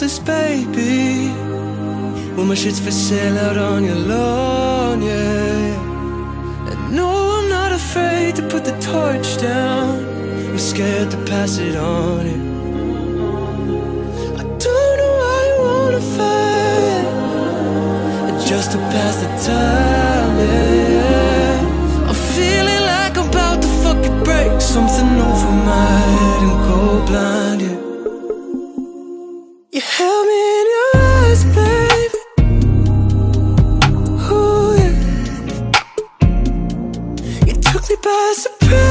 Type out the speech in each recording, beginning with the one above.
worthless baby. When my shit's for sale out on your lawn, yeah. And no, I'm not afraid to put the torch down. I'm scared to pass it on. Yeah. I don't know why you wanna fight, just to pass the time, yeah. In your eyes, baby. Yeah. You took me by surprise,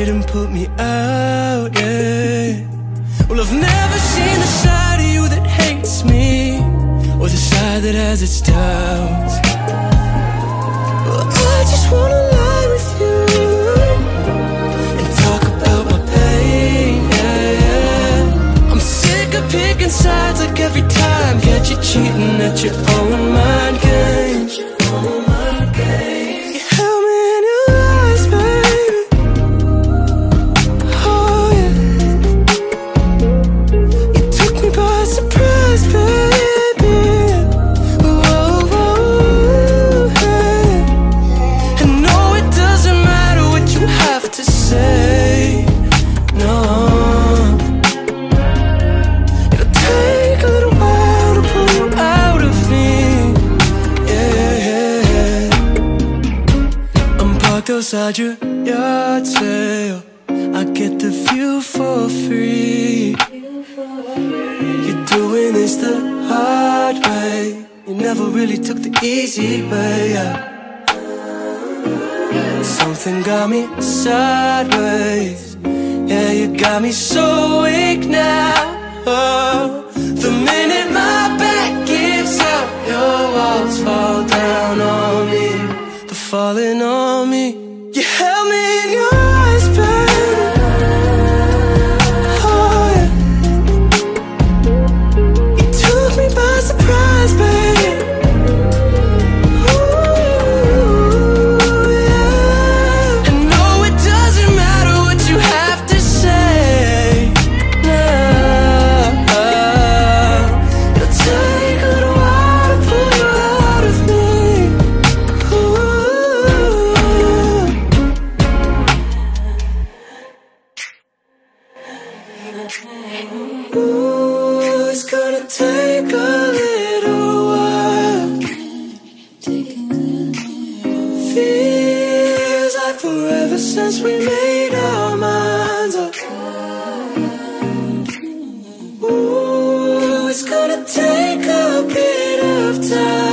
last and put me out, yeah. Well, I've never seen the side of you that hates me, or the side that has its doubts. Well, I just wanna lie with you and talk about my pain, yeah. I'm sick of picking sides like every time. Catch you cheating at your own No. It'll take a little while to pull out of me. Yeah. I'm parked outside your yard sale. I get the view for free. You're doing this the hard way. You never really took the easy way. Yeah. Something got me sideways. Got me so weak now. Oh, the minute my back gives out, your walls fall down on me. They're falling on me. Ooh, it's gonna take a little while. Feels like forever since we made our minds up. Ooh, it's gonna take a bit of time.